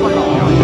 不懂。